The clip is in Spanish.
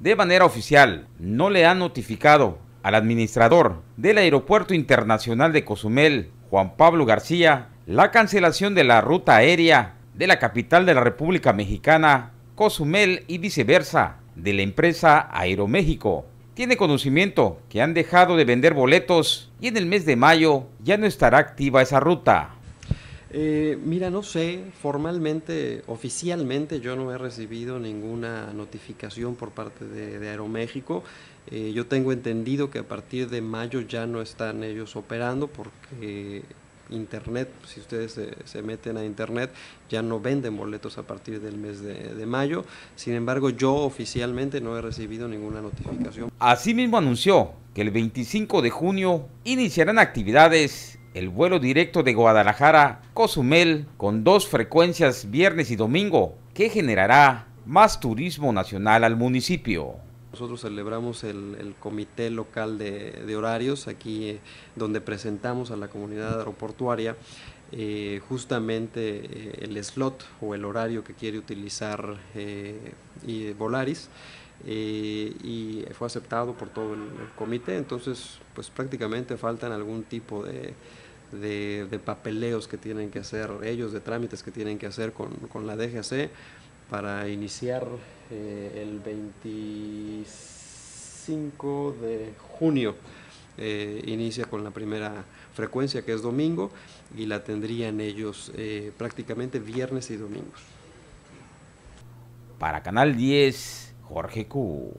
de manera oficial no le han notificado al administrador del Aeropuerto Internacional de Cozumel, Juan Pablo García, la cancelación de la ruta aérea de la capital de la República Mexicana, Cozumel y viceversa, de la empresa Aeroméxico. Tiene conocimiento que han dejado de vender boletos y en el mes de mayo ya no estará activa esa ruta. Eh, mira, no sé, formalmente, oficialmente yo no he recibido ninguna notificación por parte de, Aeroméxico. Eh, yo tengo entendido que a partir de mayo ya no están ellos operando porque Internet, si ustedes se, meten a Internet, ya no venden boletos a partir del mes de, mayo. Sin embargo, yo oficialmente no he recibido ninguna notificación. Asimismo anunció que el 25 de junio iniciarán actividades el vuelo directo de Guadalajara Cozumel con dos frecuencias viernes y domingo que generará más turismo nacional al municipio. Nosotros celebramos el, comité local de, horarios aquí eh, donde presentamos a la comunidad aeroportuaria eh, justamente eh, el slot o el horario que quiere utilizar y Volaris y fue aceptado por todo el, comité entonces pues prácticamente faltan algún tipo de, de, papeleos que tienen que hacer ellos, de trámites que tienen que hacer con, la DGC para iniciar eh, el 25 de junio. Eh, inicia con la primera frecuencia que es domingo y la tendrían ellos eh, prácticamente viernes y domingos. Para Canal 10, Jorgeku.